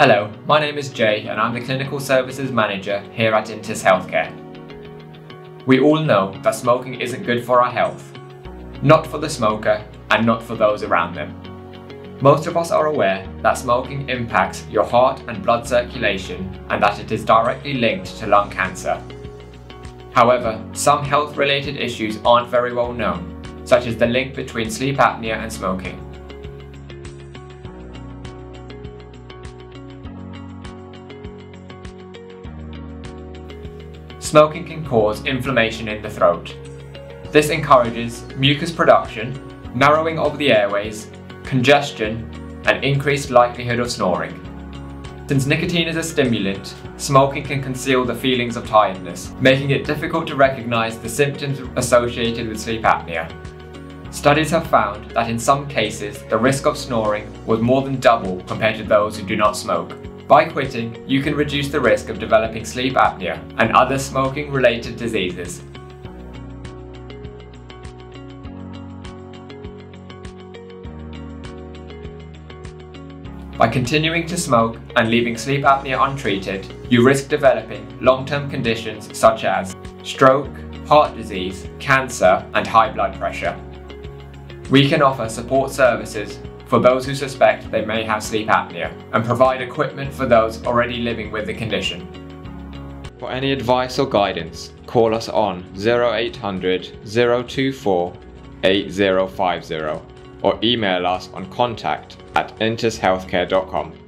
Hello, my name is Jay and I'm the Clinical Services Manager here at Intus Healthcare. We all know that smoking isn't good for our health. Not for the smoker and not for those around them. Most of us are aware that smoking impacts your heart and blood circulation and that it is directly linked to lung cancer. However, some health related issues aren't very well known, such as the link between sleep apnea and smoking. Smoking can cause inflammation in the throat. This encourages mucus production, narrowing of the airways, congestion, and increased likelihood of snoring. Since nicotine is a stimulant, smoking can conceal the feelings of tiredness, making it difficult to recognize the symptoms associated with sleep apnea. Studies have found that in some cases, the risk of snoring was more than double compared to those who do not smoke. By quitting, you can reduce the risk of developing sleep apnea and other smoking related diseases. By continuing to smoke and leaving sleep apnea untreated, you risk developing long-term conditions such as stroke, heart disease, cancer and high blood pressure. We can offer support services for those who suspect they may have sleep apnea and provide equipment for those already living with the condition. For any advice or guidance, call us on 0800 024 8050 or email us on contact at intushealthcare.com.